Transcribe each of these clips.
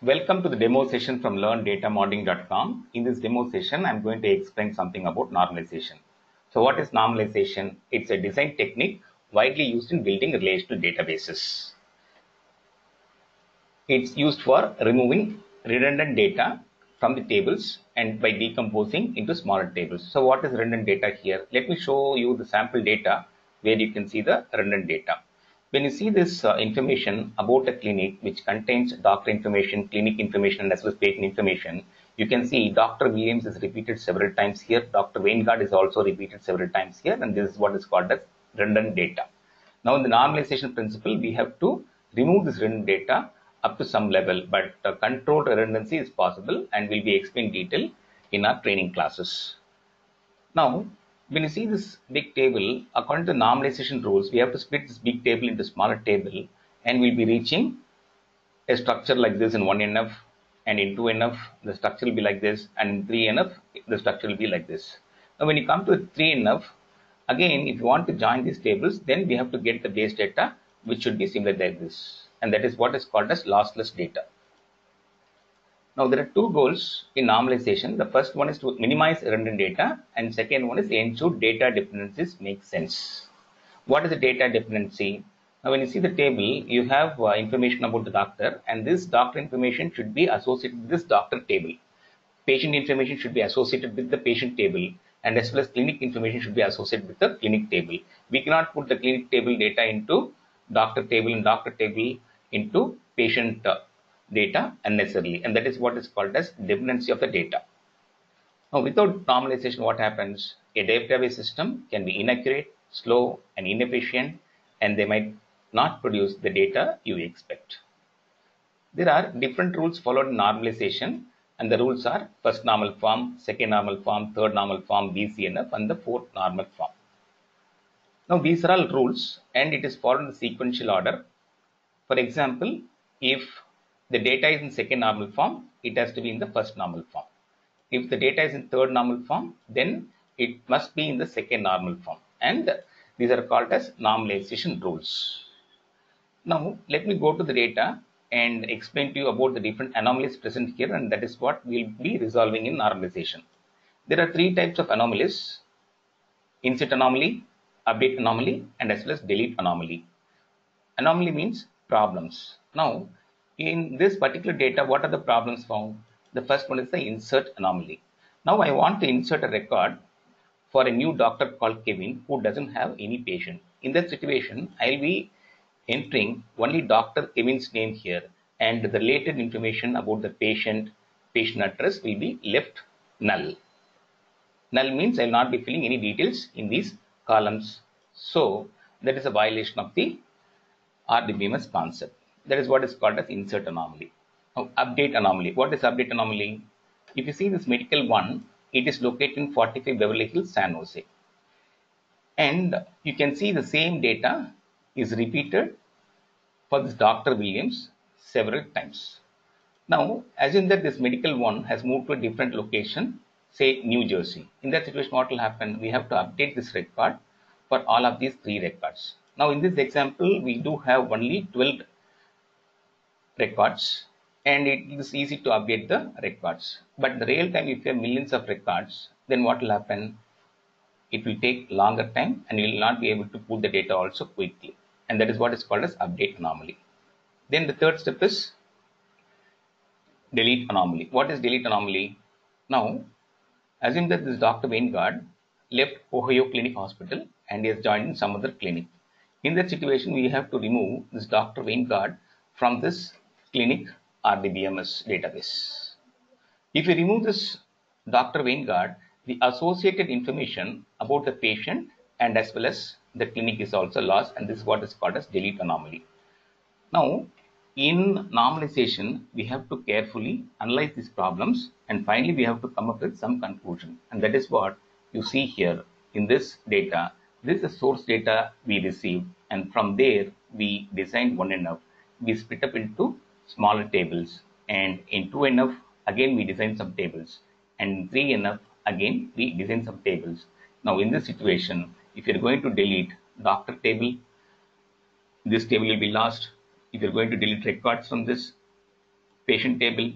Welcome to the demo session from learndatamodeling.com. In this demo session, I'm going to explain something about normalization. So what is normalization? It's a design technique widely used in building relational databases. It's used for removing redundant data from the tables and by decomposing into smaller tables. So what is redundant data here? Let me show you the sample data where you can see the redundant data. When you see this uh, information about a clinic which contains doctor information, clinic information, and as well as patient information, you can see Dr. Williams is repeated several times here. Dr. Weingard is also repeated several times here, and this is what is called as redundant data. Now, in the normalization principle, we have to remove this redundant data up to some level, but uh, controlled redundancy is possible and will be explained in detail in our training classes. Now, when you see this big table, according to normalization rules, we have to split this big table into smaller table and we'll be reaching a structure like this in 1NF and in 2NF, the structure will be like this and in 3NF, the structure will be like this. Now, when you come to 3NF, again, if you want to join these tables, then we have to get the base data, which should be similar like this. And that is what is called as lossless data. Now there are two goals in normalization. The first one is to minimize redundant data and second one is ensure data dependencies make sense. What is the data dependency? Now when you see the table, you have uh, information about the doctor and this doctor information should be associated with this doctor table. Patient information should be associated with the patient table and as well as clinic information should be associated with the clinic table. We cannot put the clinic table data into doctor table and doctor table into patient uh, data unnecessarily and that is what is called as dependency of the data. Now without normalization what happens? A database system can be inaccurate, slow and inefficient and they might not produce the data you expect. There are different rules followed in normalization and the rules are first normal form, second normal form, third normal form, BCNF and the fourth normal form. Now these are all rules and it is followed in sequential order. For example, if the data is in second normal form, it has to be in the first normal form. If the data is in third normal form, then it must be in the second normal form. And these are called as normalization rules. Now, let me go to the data and explain to you about the different anomalies present here and that is what we'll be resolving in normalization. There are three types of anomalies, insert anomaly, update anomaly and as well as delete anomaly. Anomaly means problems. Now, in this particular data, what are the problems found? The first one is the insert anomaly. Now I want to insert a record for a new doctor called Kevin who doesn't have any patient. In that situation, I'll be entering only Dr. Kevin's name here and the related information about the patient, patient address will be left null. Null means I will not be filling any details in these columns. So that is a violation of the RDBMS concept. That is what is called as insert anomaly. Now, update anomaly. What is update anomaly? If you see this medical one, it is located in 45 Beverly Hills, San Jose. And you can see the same data is repeated for this Dr. Williams several times. Now, assume that this medical one has moved to a different location, say New Jersey. In that situation, what will happen? We have to update this record for all of these three records. Now, in this example, we do have only 12 records and it is easy to update the records. But the real time, if you have millions of records, then what will happen? It will take longer time and you will not be able to pull the data also quickly. And that is what is called as update anomaly. Then the third step is delete anomaly. What is delete anomaly? Now, assume that this Dr. Weingard left Ohio Clinic Hospital and he has joined in some other clinic. In that situation, we have to remove this Dr. Weingard from this clinic RDBMS database. If we remove this Dr. Weingard, the associated information about the patient and as well as the clinic is also lost and this is what is called as delete anomaly. Now, in normalization, we have to carefully analyze these problems and finally we have to come up with some conclusion and that is what you see here in this data. This is the source data we received and from there we designed 1NF. We split up into smaller tables and in 2NF again we design some tables and 3NF again we design some tables. Now in this situation if you're going to delete doctor table this table will be lost if you're going to delete records from this patient table,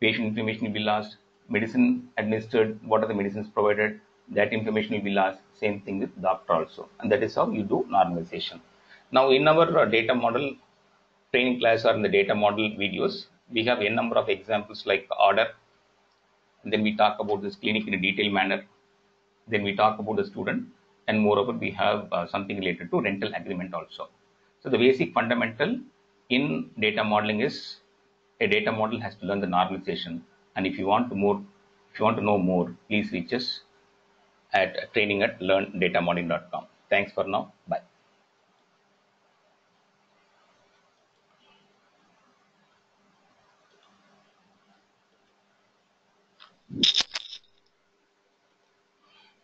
patient information will be lost, medicine administered, what are the medicines provided, that information will be lost. Same thing with doctor also. And that is how you do normalization. Now in our uh, data model training class or in the data model videos, we have a number of examples like order. And then we talk about this clinic in a detailed manner. Then we talk about the student. And moreover, we have uh, something related to rental agreement also. So the basic fundamental in data modeling is a data model has to learn the normalization. And if you want to more, if you want to know more, please reach us at training at learndatamodeling.com. Thanks for now. Bye.